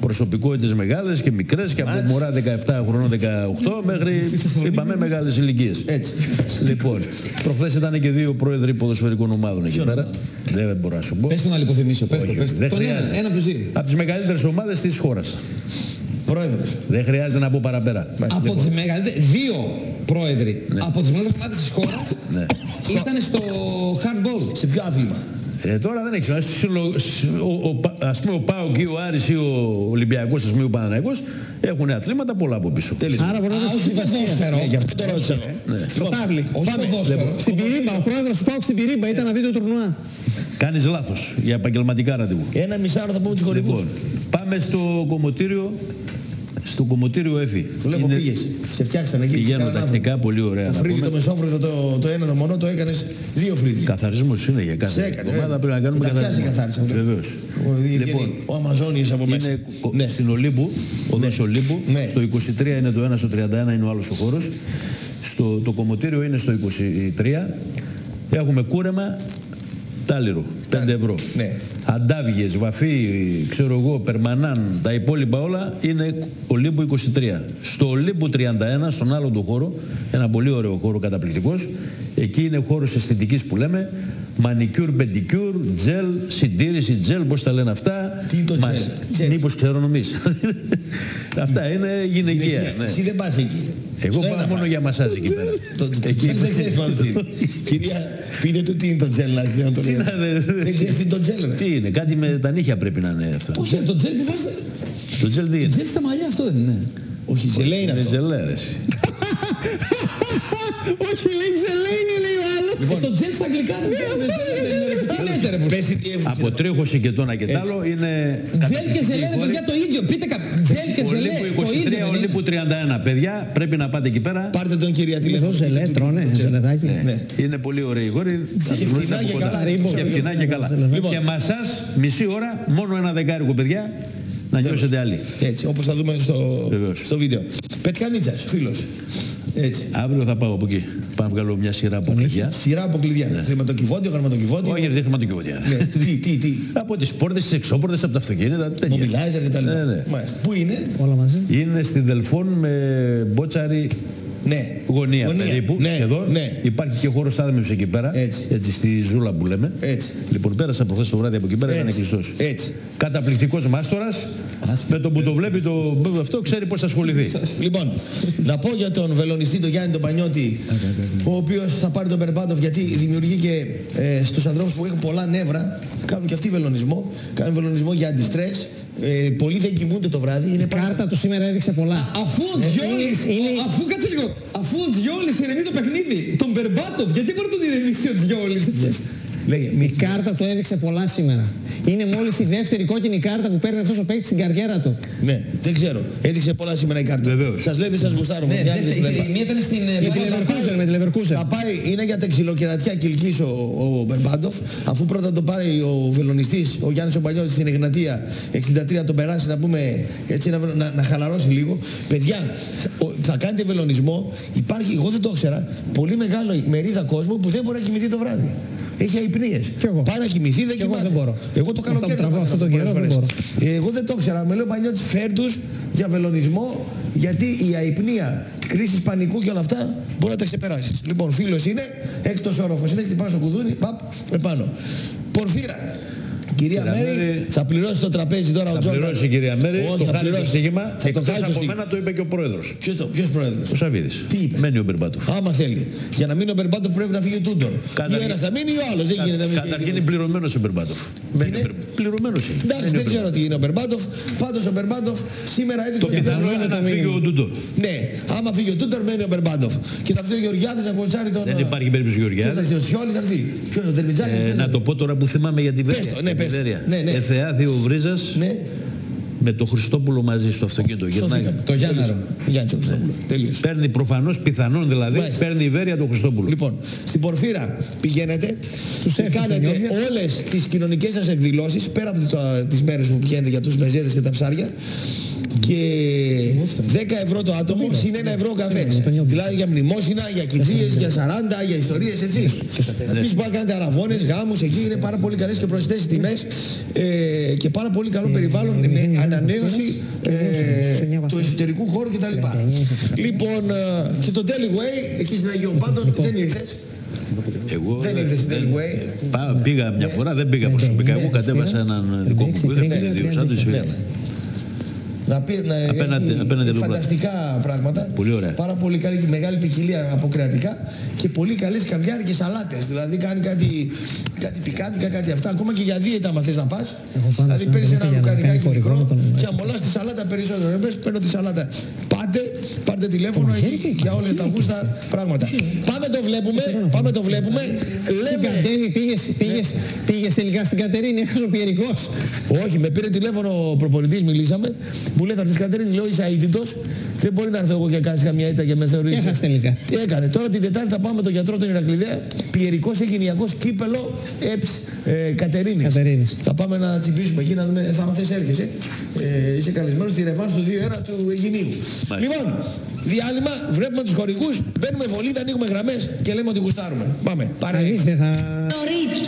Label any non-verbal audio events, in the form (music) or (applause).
προσωπικότητες μεγάλες και μικρές και από μωρά 17 χρονών 18 μέχρι είπαμε μεγάλες ηλικίες. Έτσι. Λοιπόν, προχθές ήταν και δύο πρόεδροι ποδοσφαιρικών ομάδων εκεί πέρα. Δεν μπορώ να σου πω. Πες το να λιποθυμίσω, πες το, Όχι, πες το. δεν Τον ένα, χρειάζεται. ένα από τους δύο. Από τις μεγαλύτερες ομάδες της χώρας. Πρόεδρος. Δεν χρειάζεται να πω παραπέρα. Από τις μεγαλύτερες, δύο πρόεδροι από τις μεγαλύτερες ομάδες της χώρας Ναι. ήταν στο hardball. Σε ποιο άθλημα; Ε, τώρα δεν έχει σημασία. Στους συλλο- Ο, ο, Πα- ας πούμε ο Πάοκ ή ο Άρης ή ο Ολυμπιακός, ας πούμε ο Παναναϊκός έχουν αθλήματα πολλά από πίσω. Τέλειος. Άρα μπορεί να Α, είναι όχι στη Βασίλεια. ποδόσφαιρο. Ναι, γι' αυτό το ρώτησα εγώ. Στο τάβλι. Όχι Πάμε. ποδόσφαιρο. Στην Πυρίμπα, ο πρόεδρος του Πάουκ στην Πυρίμπα ήταν να δει το τουρνουά. Κάνεις λάθος για επαγγελματικά ραντεβού. Ένα μισάρο θα πούμε τους χορηγούς. Λοιπόν, πάμε στο κομμωτήριο, στο κομμωτήριο Εφη. Βλέπω Είναι- πήγες. Σε φτιάξανε εκεί. σε Πηγαίνω κάνανε τακτικά, πολύ ωραία Το να φρύδι, το πούμε. μεσόφρυδο, το, το ένα το μόνο το έκανες δύο φρύδια. Καθαρισμός είναι για Σε κάθε έκανε, ομάδα, βέβαια. πρέπει να κάνουμε Και τα φτιάξει καθαρισμός. καθάρισα. Βεβαίως. Ο, Λοιπόν, λοιπόν, ο Αμαζόνιος από μέσα. Είναι κο- Ναι. στην Ολύμπου, οδός Ολύμπου. Ναι. Στο 23 είναι το ένα, στο 31 είναι ο άλλος ο χώρος. Στο, το κομμωτήριο είναι στο 23. Έχουμε κούρεμα τάλιρο, 5 ευρώ. Ναι. Αντάβιες, βαφή, ξέρω εγώ, περμανάν, τα υπόλοιπα όλα είναι Ολύμπου 23. Στο Ολύμπου 31, στον άλλο του χώρο, ένα πολύ ωραίο χώρο καταπληκτικός, εκεί είναι χώρος αισθητικής που λέμε, μανικιούρ, πεντικιούρ, τζελ, συντήρηση, τζελ, πώς τα λένε αυτά. Τι είναι το Μας- τζελ; Τζελ. Μήπως ξέρω νομίζεις. (laughs) αυτά είναι γυναικεία. Γυναικεία. ναι. Εσύ δεν πας εκεί. Εγώ Στο πάω ένα μόνο πας. για μασάζ εκεί πέρα. Το το Εκεί τζελ δεν ξέρεις πάντως τι είναι. (laughs) Κυρία, πείτε του τι είναι το τζελ να να το Τι λέω. να δε- Δεν ξέρεις τι είναι το τζελ. ρε. Τι είναι, κάτι με τα νύχια πρέπει να είναι αυτό. Όχι, το τζέλ που βάζετε. Το τζελ τι είναι; Τζέλ στα μαλλιά αυτό δεν είναι. Όχι, ζελέ είναι Είναι αυτό. τζελέ, ρε, εσύ. (laughs) Όχι, λέει Ζελένη, λέει ο άλλος. Ε, Το τζέλ στα αγγλικά δεν ξέρετε. τζέλ δεν είναι. Τι λέτε ρε που. Πες τη διεύθυνση. Από τρίχωση και το ένα και το άλλο είναι. Τζέλ και ζελέ είναι παιδιά το ίδιο. Πείτε κάποιο. Τζέλ και Ο ζελέ Λίπου το 23, ίδιο. ο δεν είναι. Λίπου 31. Παιδιά, πρέπει να πάτε εκεί πέρα. Πάρτε τον κυρία Εδώ τηλέφωνο. ζελέ τρώνε, ζελεδάκι. Ναι. Είναι πολύ ωραίοι οι χώροι. Θα τους Και γνωρίσετε φθηνά από και κοντά. καλά. Και φθηνά και καλά. Λοιπόν. Και μασάς μισή ώρα, μόνο ένα δεκάρικο, παιδιά, να νιώσετε άλλοι. Έτσι, όπως θα δούμε στο, Βεβαίως. στο βίντεο. Πετκανίτσας, φίλος. Έτσι. Αύριο θα πάω από εκεί. Πάω να βγάλω μια σειρά από κλειδιά. Σειρά από κλειδιά. Χρηματοκιβώτιο, γραμματοκιβώτιο. Όχι, δεν χρηματοκιβώτια. Ναι. Τι, τι, τι. Από τις πόρτες, τις εξώπορτες, από τα αυτοκίνητα. τέτοια. Μοβιλάιζερ και τα λοιπά. Ναι, ναι. Μάλιστα. Πού είναι; Όλα μαζί. Είναι στη Δελφών με μπότσαρι Ναι. γωνία, περίπου. Ναι. σχεδόν. Ναι. Υπάρχει και χώρος στάθμευση εκεί πέρα. Έτσι. στη ζούλα που λέμε. Έτσι. Λοιπόν, πέρασα προχθέ το βράδυ από εκεί πέρα, ήταν Έτσι. κλειστός. Έτσι. Καταπληκτικός μάστορας. Με το που το βλέπει το αυτό, ξέρει πώς θα ασχοληθεί. Λοιπόν, να πω για τον βελονιστή τον Γιάννη τον Πανιώτη, ο οποίος θα πάρει τον Περπάτοφ γιατί δημιουργεί και ε, στους ανθρώπους που έχουν πολλά νεύρα, κάνουν και αυτοί βελονισμό. Κάνουν βελονισμό για αντιστρες. Ε, πολλοί δεν κοιμούνται το βράδυ. Είναι Η πάρα... κάρτα του σήμερα έδειξε πολλά. Αφού ο Τζιόλης, είναι- είναι- αφού κάτσε λίγο, αφού ο Τζιόλης ηρεμεί το παιχνίδι, τον Μπερμπάτοφ, γιατί μπορεί να τον ηρεμήσει ο Τζιόλης; Λέγε, Η μη... κάρτα του έδειξε πολλά σήμερα. Είναι μόλις η δεύτερη κόκκινη κάρτα που παίρνει αυτός ο παίκτης στην καριέρα του. Ναι, δεν ξέρω. Έδειξε πολλά σήμερα η κάρτα. Βεβαίως. Σας λέει δεν σας γουστάρω. Ναι, Φωτιάνη, δεν δεύτερη- σας βλέπα. η μία ήταν στην... ε, Με τη Bayern. Leverkusen, με τη Leverkusen. Θα πάει, είναι για τα ξυλοκερατιά κυλκής ο, ο Μπερμπάντοφ. Αφού πρώτα το πάρει ο βελονιστής, ο Γιάννης ο Πανιώτης στην Εγνατία 63, τον περάσει να πούμε έτσι να, να, να χαλαρώσει λίγο. Παιδιά, θα, ο- θα κάνετε βελονισμό. Υπάρχει, εγώ δεν το ήξερα, πολύ μεγάλη μερίδα κόσμου που δεν μπορεί να κοιμηθεί το βράδυ. Έχει αϊπνίες. Κι εγώ. Πάει να κοιμηθεί, δεν Κι εγώ κοιμάται. δεν μπορώ. Εγώ το κάνω Αυτά που και τραβάω αυτόν τον καιρό δεν μπορώ. Ε, εγώ δεν το ήξερα. Με λέει ο Πανιώτης φέρ τους για βελονισμό γιατί η αϊπνία, κρίσης πανικού και όλα αυτά μπορεί να τα ξεπεράσεις. Λοιπόν, φίλος είναι, έκτος όροφος είναι, χτυπάς το κουδούνι, παπ, επάνω. Πορφύρα. Κυρία Κυρία Μέρη, Μέρη, θα πληρώσει το τραπέζι τώρα ο Θα Τζόρνταν. πληρώσει η κυρία Μέρη. Όχι, το θα χάνει το πληρώσει. στίγμα. Θα το Εκτός χάσει το από στίγμα. μένα το είπε και ο πρόεδρος. Ποιος, το, ποιος πρόεδρος; Ο Σαββίδης. Τι είπε; Μένει ο Μπερμπάτοφ. Άμα θέλει. Για να μείνει ο Μπερμπάτοφ πρέπει να φύγει ο Τούντορ. Ή Καταρχήν- ένας θα μείνει ή ο άλλος. Δεν γίνεται να μην Καταρχήν φύγει. είναι πληρωμένος ο Μπερμπάτοφ. είναι; Πληρωμένος είναι. Εντάξει, δεν ξέρω τι είναι ο Μπερμπάτοφ. Πάντως ο Μπερμπάτοφ σήμερα έδειξε... Το πιθανό είναι να φύγει ο Ντούντο. Ναι, άμα φύγει ο Τούντορ μένει ο Μπερμπάντοφ. Και θα έρθει ο Γεωργιάδης να κοτσάρει τον... Δεν υπάρχει περίπτωση Ποιος θα Γεωργιάδη. έρθει, ο Σιόλης θα έρθει. Ποιος, ο Δερμιτζάκης. Ε, ποιος θα να το έρθει. πω τώρα που θυμάμαι για τη Πες Βέρεια. Το, ναι, Για τη πες το. Βέρεια. Ναι, ναι. Εθεάθη ο Βρίζας Ναι, με το Χριστόπουλο μαζί στο αυτοκίνητο. Γυρνάει. σωθήκαμε. Το Γιάνναρο. Γιάννης ο Χριστόπουλο. Τελείωσε. Παίρνει προφανώ πιθανόν δηλαδή, Μάλιστα. παίρνει η Βέρεια το Χριστόπουλο. Λοιπόν, στην Πορφύρα πηγαίνετε Τους και έφυγε κάνετε Νιώδια. όλες τις κοινωνικές σας εκδηλώσεις πέρα από τα- τις μέρες που πηγαίνετε για τους μεζέδες και τα ψάρια και 10 ευρώ το άτομο συν 1 ευρώ ο καφές. Δηλαδή για μνημόσυνα, για κηδείες, για 40, για ιστορίες έτσι. Επίσης μπορεί να κάνετε αραβώνες, γάμους, εκεί είναι πάρα πολύ καλές και προσιτές οι τιμές ε, και πάρα πολύ καλό περιβάλλον με ανανέωση ε, του εσωτερικού χώρου κτλ. Λοιπόν, ε, και το Teleway, εκεί στην Αγίων Πάντων, δεν ήρθες. Εγώ Δεν ήρθες στην Teleway. Πά- πήγα μια φορά, δεν πήγα προσωπικά. Εγώ κατέβασα έναν δικό μου που είχα πει δύο άντρες πήγαμε. Να πει, να, Απέναντι- έχει απέναντι αλλού φανταστικά πράγματα. Πολύ ωραία. Πάρα πολύ καλή, μεγάλη ποικιλία από κρεατικά και πολύ καλές καβιάρικες σαλάτες. Δηλαδή κάνει κάτι, κάτι πικάντικα, κάτι αυτά. Ακόμα και για δίαιτα, άμα θες να πας. πάνω Δηλαδή σαν παίρνεις το ένα για να κάνει λουκανικάκι χορηγό μικρό με τον- και αμολάς τη σαλάτα περισσότερο. Εμπες, παίρνω τη σαλάτα. Πάτε, πάρτε τηλέφωνο, έχει για όλα τα γούστα πράγματα. Πάμε το βλέπουμε, πάμε το βλέπουμε. Στην Λέμε, Καντέμι πήγες, πήγες, πήγες τελικά στην Κατερίνη, έχασε ο Πιερικός. Όχι, με πήρε τηλέφωνο ο προπονητής, μιλήσαμε. Μου λέει θα της Κατερίνης, λέω είσαι αίτητος. Δεν μπορεί να έρθω εγώ και κάνεις καμιά ήττα και με θεωρείς. Και έχασε τελικά. Τι έκανε. Τώρα την Τετάρτη θα πάμε με τον γιατρό τον Ηρακλειδέα. Πιερικός εγγενειακό κύπελο ΕΠΣ ε, Κατερίνης. Κατερίνης. Θα πάμε να τσιμπήσουμε εκεί να δούμε. Θα αν θες έρχεσαι. Ε, είσαι καλεσμένος στη ρεβάνς στο 2-1 του Αιγυνίου. Λοιπόν, διάλειμμα, βλέπουμε τους χωρικού, μπαίνουμε βολίδα, ανοίγουμε γραμμές και λέμε ότι γουστάρουμε. Πάμε. Παρέα. Κανείς δεν θα... Νωρίτα.